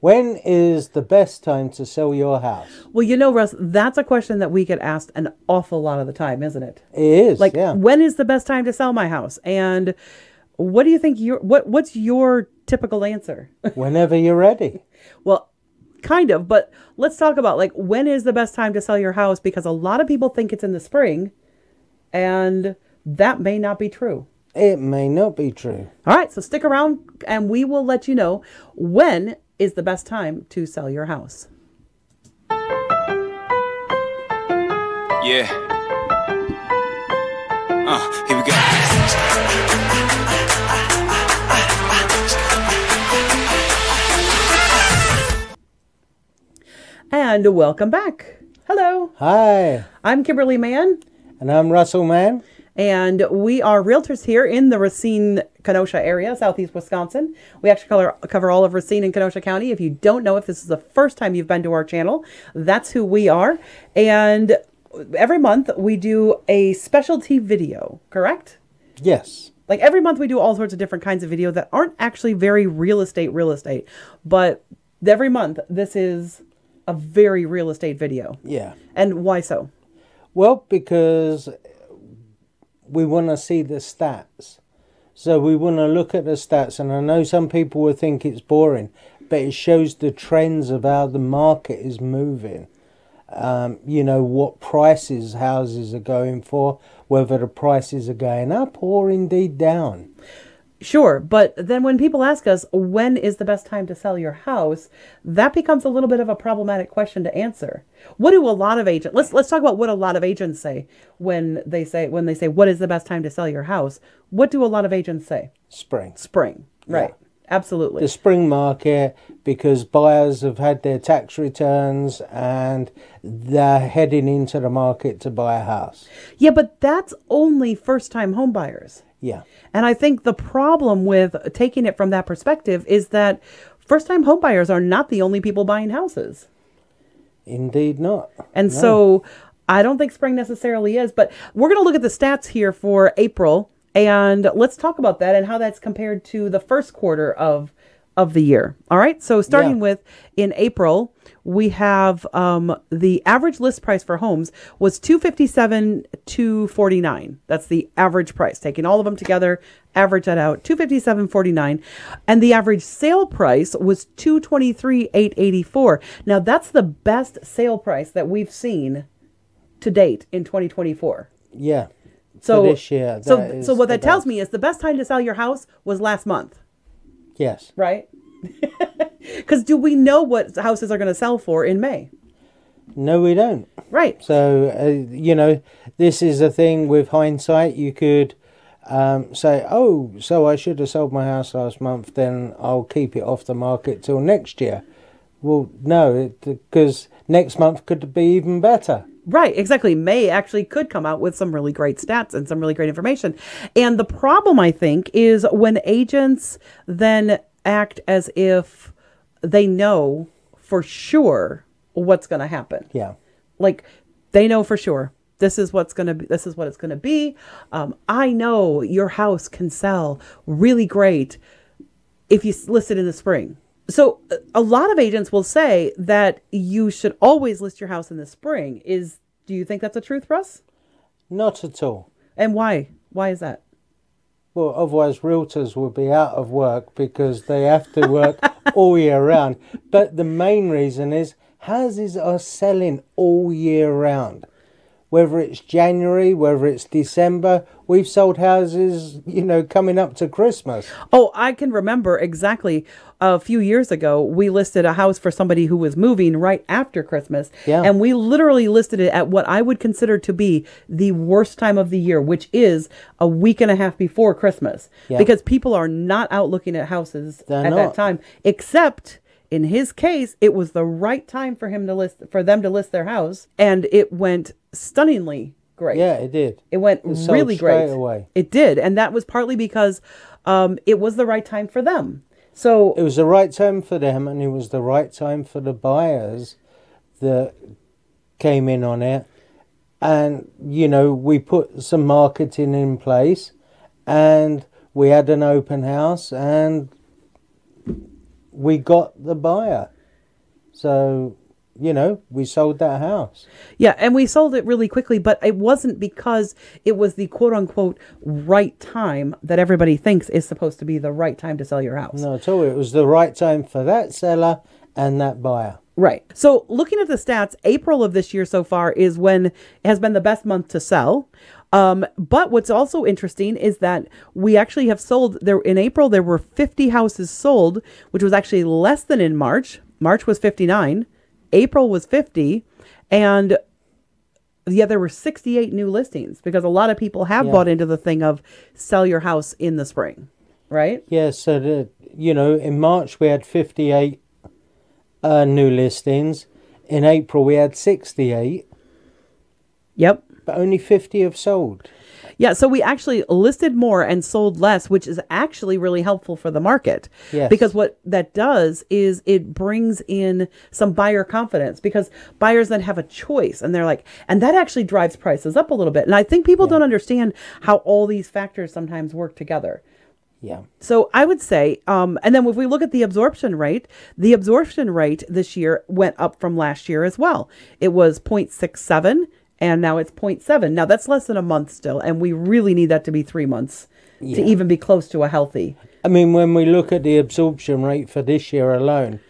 When is the best time to sell your house? Well, you know, Russ, that's a question that we get asked an awful lot of the time, isn't it? It is. Like, yeah. when is the best time to sell my house? And what do you think your what what's your typical answer? Whenever you're ready. well, kind of, but let's talk about like when is the best time to sell your house because a lot of people think it's in the spring and that may not be true. It may not be true. All right, so stick around and we will let you know when is the best time to sell your house. Yeah. Uh, here we go. And welcome back. Hello, Hi, I'm Kimberly Mann, and I'm Russell Mann. And we are realtors here in the Racine, Kenosha area, southeast Wisconsin. We actually cover, cover all of Racine and Kenosha County. If you don't know, if this is the first time you've been to our channel, that's who we are. And every month we do a specialty video, correct? Yes. Like every month we do all sorts of different kinds of video that aren't actually very real estate, real estate. But every month this is a very real estate video. Yeah. And why so? Well, because we want to see the stats. So we want to look at the stats, and I know some people will think it's boring, but it shows the trends of how the market is moving. Um, you know, what prices houses are going for, whether the prices are going up or indeed down. Sure, but then when people ask us when is the best time to sell your house, that becomes a little bit of a problematic question to answer. What do a lot of agents let's let's talk about what a lot of agents say when they say when they say what is the best time to sell your house? What do a lot of agents say? Spring. Spring. Right. Absolutely. the spring market because buyers have had their tax returns and they're heading into the market to buy a house. Yeah, but that's only first time home buyers. Yeah. And I think the problem with taking it from that perspective is that first time home buyers are not the only people buying houses. Indeed not. And so I don't think spring necessarily is, but we're going to look at the stats here for April and let's talk about that and how that's compared to the first quarter of of the year. All right? So starting Yeah. with in April, we have um, the average list price for homes was 257 249. That's the average price. Taking all of them together, average that out, 257.49. And the average sale price was 223 884. Now that's the best sale price that we've seen to date in 2024. Yeah. So this year. so so what that tells me is the best time to sell your house was last month, Yes. right? Because do we know what houses are going to sell for in May? No, we don't. Right. So, uh, you know, this is a thing with hindsight. You could um, say, oh, so I should have sold my house last month, then I'll keep it off the market till next year. Well, no, because next month could be even better. Right, exactly. May actually could come out with some really great stats and some really great information. And the problem, I think, is when agents then act as if they know for sure what's going to happen. Yeah. Like they know for sure this is what's going to be, this is what it's going to be. Um, I know your house can sell really great if you list it in the spring. So a lot of agents will say that you should always list your house in the spring. Is do you think that's a truth, Russ? Not at all. And why? Why is that? Well, otherwise, realtors will be out of work because they have to work all year round. But the main reason is houses are selling all year round. Whether it's January, whether it's December, we've sold houses, you know, coming up to Christmas. Oh, I can remember exactly a few years ago, we listed a house for somebody who was moving right after Christmas. Yeah. And we literally listed it at what I would consider to be the worst time of the year, which is a week and a half before Christmas. Yeah. Because people are not out looking at houses They're at that time, except in his case, it was the right time for him to list for them to list their house, and it went stunningly great. Yeah, it did. It went It really great. away. It did, and that was partly because um, it was the right time for them. So It was the right time for them, and it was the right time for the buyers that came in on it. And, you know, we put some marketing in place, and we had an open house, and we got the buyer. So, you know, we sold that house. Yeah, and we sold it really quickly, but it wasn't because it was the quote unquote right time that everybody thinks is supposed to be the right time to sell your house. No, at all. It was the right time for that seller and that buyer. Right. So looking at the stats, April of this year so far is when has been the best month to sell. Um, but what's also interesting is that we actually have sold there in April. There were 50 houses sold, which was actually less than in March. March was 59, April was 50, and yeah, there were 68 new listings because a lot of people have Yeah. bought into the thing of sell your house in the spring, right? Yeah, so the, you know, in March we had 58 uh, new listings. In April we had 68, Yep. but only 50 have sold. Yeah, so we actually listed more and sold less, which is actually really helpful for the market. Yes. Because what that does is it brings in some buyer confidence because buyers then have a choice and they're like, and that actually drives prices up a little bit. And I think people don't understand how all these factors sometimes work together. Yeah. So I would say, um, and then if we look at the absorption rate, the absorption rate this year went up from last year as well. It was 0.67 and now it's 0.7. Now that's less than a month still, and we really need that to be three months to even be close to a healthy. I mean, when we look at the absorption rate for this year alone,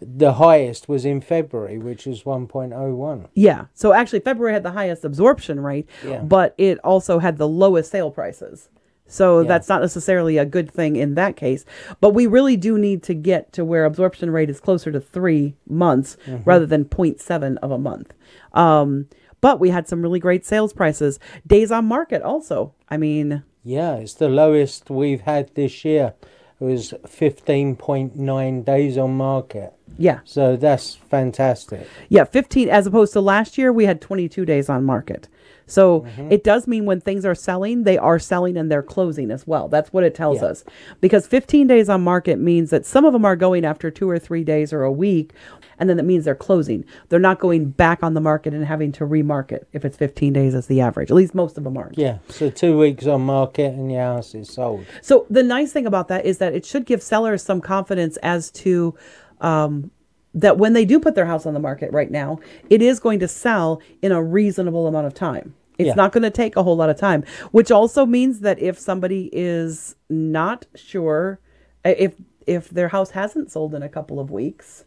the highest was in February, which was 1.01. Yeah. So actually, February had the highest absorption rate, Yeah. but it also had the lowest sale prices. So Yeah. that's not necessarily a good thing in that case. But we really do need to get to where absorption rate is closer to three months Mm-hmm. rather than 0.7 of a month. Um, but we had some really great sales prices. Days on market also. I mean, Yeah, it's the lowest we've had this year. It was 15.9 days on market. yeah. So that's fantastic. Yeah, 15 as opposed to last year we had 22 days on market. So Mm-hmm. it does mean when things are selling, they are selling and they're closing as well. That's what it tells Yeah. us. Because 15 days on market means that some of them are going after 2 or 3 days or a week and then it means they're closing. They're not going back on the market and having to remarket if it's 15 days as the average. At least most of them aren't. Yeah, so two weeks on market and your house is sold. So the nice thing about that is that it should give sellers some confidence as to um, that when they do put their house on the market right now, it is going to sell in a reasonable amount of time. It's Yeah. not going to take a whole lot of time, which also means that if somebody is not sure if if their house hasn't sold in a couple of weeks,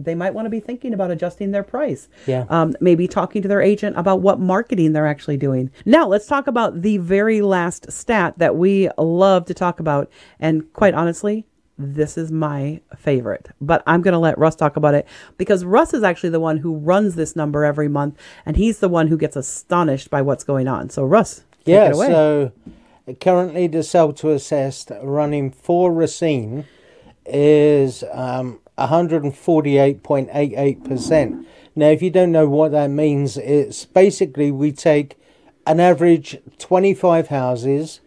they might want to be thinking about adjusting their price. Yeah. Um, maybe talking to their agent about what marketing they're actually doing. Now, let's talk about the very last stat that we love to talk about. And quite honestly, this is my favorite. But I'm going to let Russ talk about it because Russ is actually the one who runs this number every month. And he's the one who gets astonished by what's going on. So, Russ, take yeah, it away. so currently the sell to assessed running for Racine is um, 148.88%. Now, if you don't know what that means, it's basically we take an average 25 houses.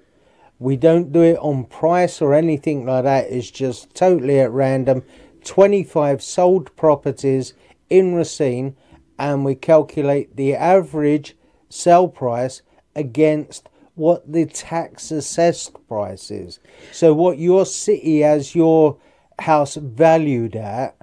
We don't do it on price or anything like that. It's just totally at random. 25 sold properties in Racine, and we calculate the average sell price against what the tax assessed price is. So, what your city has your house valued at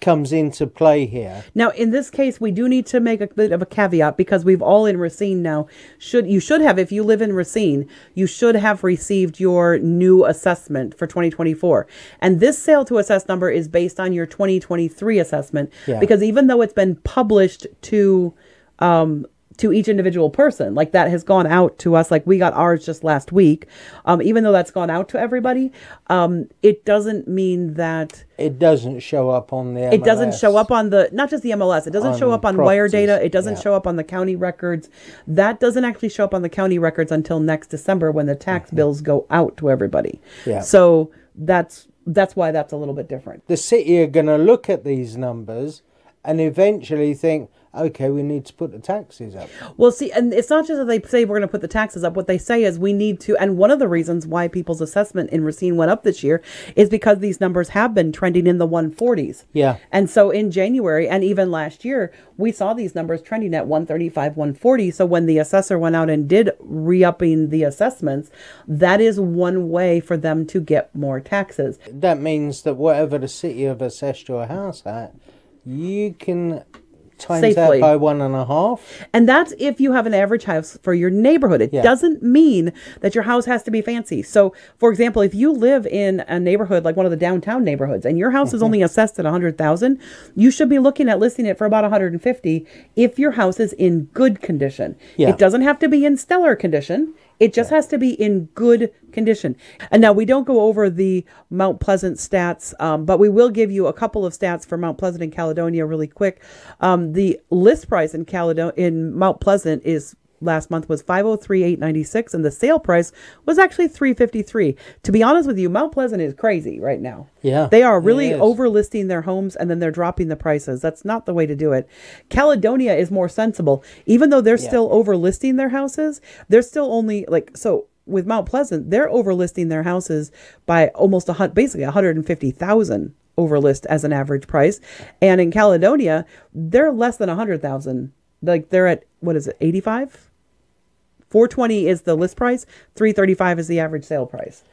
comes into play here. Now, in this case, we do need to make a bit of a caveat because we've all in Racine now. Should you should have, if you live in Racine, you should have received your new assessment for 2024. And this sale to assess number is based on your 2023 assessment Yeah. because even though it's been published to um, to each individual person, like that has gone out to us, like we got ours just last week. Um, even though that's gone out to everybody, um, it doesn't mean that It doesn't show up on the it doesn't show up on the not just the MLS. It doesn't show up on wire data. It doesn't yeah. show up on the county records. That doesn't actually show up on the county records until next December when the tax bills go out to everybody. Mm-hmm. Yeah. So that's that's why that's a little bit different. the city are going to look at these numbers and eventually think, okay, we need to put the taxes up. Well, see, and it's not just that they say we're going to put the taxes up. What they say is we need to, and one of the reasons why people's assessment in Racine went up this year is because these numbers have been trending in the 140s. Yeah. And so in January and even last year, we saw these numbers trending at 135, 140. So when the assessor went out and did re upping the assessments, that is one way for them to get more taxes. That means that whatever the city have assessed your house at, you can times Safely. that by one and a half. And that's if you have an average house for your neighborhood. It Yeah. doesn't mean that your house has to be fancy. So, for example, if you live in a neighborhood like one of the downtown neighborhoods and your house Mm-hmm. is only assessed at 100,000, you should be looking at listing it for about 150 if your house is in good condition. Yeah. It doesn't have to be in stellar condition. It just has to be in good condition. And now we don't go over the Mount Pleasant stats, um, but we will give you a couple of stats for Mount Pleasant and Caledonia really quick. Um, the list price in Caledonia in Mount Pleasant is last month was 503,896 and the sale price was actually 353. To be honest with you, Mount Pleasant is crazy right now. Yeah, They are really is. overlisting their homes and then they're dropping the prices. That's not the way to do it. Caledonia is more sensible. Even though they're still overlisting their houses, they're still only like so with Mount Pleasant, they're overlisting their houses by almost a hundred, basically 150,000 overlist as an average price. And in Caledonia, they're less than 100,000. Like they're at what is it? 85? 420 is the list price, 335 is the average sale price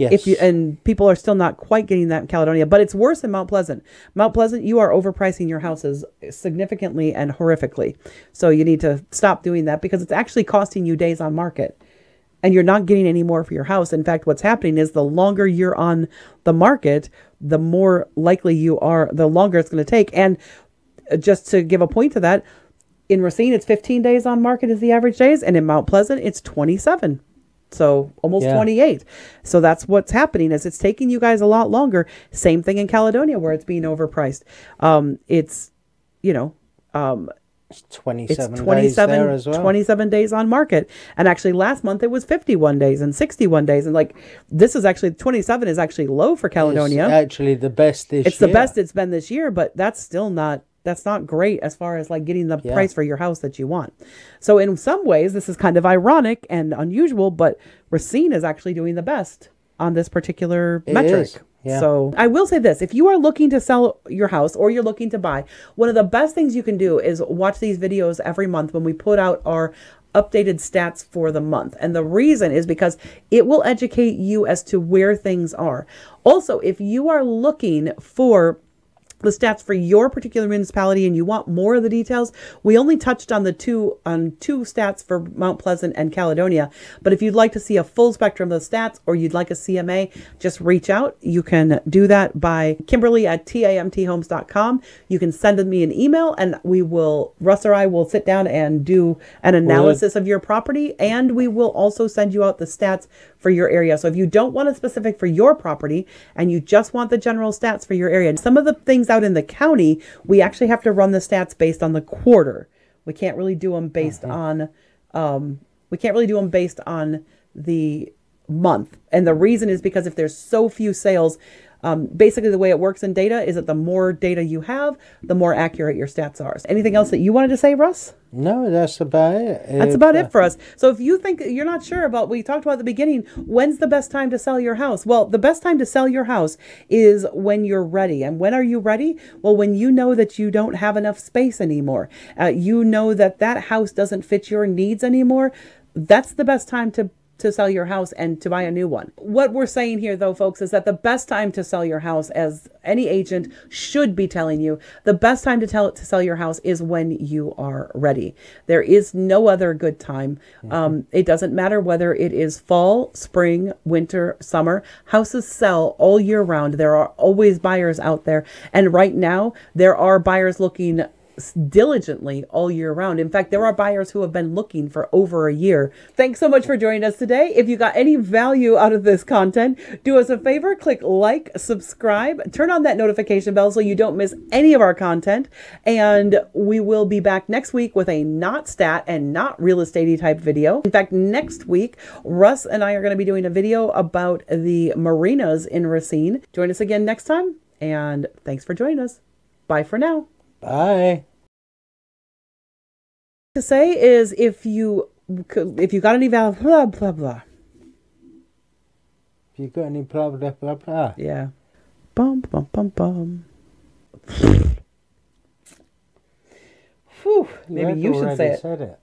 Yes. if you and people are still not quite getting that in Caledonia, but it's worse in Mount Pleasant. Mount Pleasant, you are overpricing your houses significantly and horrifically. So you need to stop doing that because it's actually costing you days on market. And you're not getting any more for your house. In fact, what's happening is the longer you're on the market, the more likely you are, the longer it's going to take. And just to give a point to that, in Racine, it's 15 days on market is the average days, and in Mount Pleasant, it's 27. So almost Yeah. 28. So that's what's happening is it's taking you guys a lot longer. Same thing in Caledonia where it's being overpriced. Um, it's, you know, um, it's it's 27, days 27, there as well. 27 days on market. And actually last month it was 51 days and 61 days. And like, this is actually, 27 is actually low for Caledonia. It's actually the best this It's the best it's been this year, but that's still not that's not great as far as like getting the Yeah. price for your house that you want. So in some ways this is kind of ironic and unusual, but Racine is actually doing the best on this particular It metric. is, yeah. So I will say this, if you are looking to sell your house or you're looking to buy, one of the best things you can do is watch these videos every month when we put out our updated stats for the month. And the reason is because it will educate you as to where things are. Also, if you are looking for the stats for your particular municipality and you want more of the details, we only touched on the two on two stats for Mount Pleasant and Caledonia. But if you'd like to see a full spectrum of the stats or you'd like a CMA, just reach out. You can do that by Kimberly at tamthomes.com. You can send me an email and we will Russ or I will sit down and do an analysis of your property and we will also send you out the stats for your area. So if you don't want a specific for your property and you just want the general stats for your area, and some of the things out in the county, we actually have to run the stats based on the quarter. We can't really do them based on um, we can't really do them based on the month. And the reason is because if there's so few sales, um, basically the way it works in data is that the more data you have, the more accurate your stats are. Anything else that you wanted to say, Russ? No, that's about it. That's about uh, it for us. So if you think you're not sure about what we talked about at the beginning, when's the best time to sell your house? Well, the best time to sell your house is when you're ready. And when are you ready? Well, when you know that you don't have enough space anymore. Uh, you know that that house doesn't fit your needs anymore. That's the best time to to sell your house and to buy a new one. What we're saying here though folks is that the best time to sell your house as any agent should be telling you, the best time to tell it to sell your house is when you are ready. There is no other good time. Um, it doesn't matter whether it is fall, spring, winter, summer. Houses sell all year round. There are always buyers out there. And right now there are buyers looking diligently all year round. In fact, there are buyers who have been looking for over a year. Thanks so much for joining us today. If you got any value out of this content, do us a favor, click like, subscribe, turn on that notification bell so you don't miss any of our content. And we will be back next week with a not stat and not real estatey type video. In fact, next week, Russ and I are going to be doing a video about the marinas in Racine. Join us again next time, and thanks for joining us. Bye for now. Bye. To say is if you if you got any valve, blah blah blah. If you got any blah blah blah blah. Yeah. Bum bum bum bum. Whew, maybe had you should say it. It.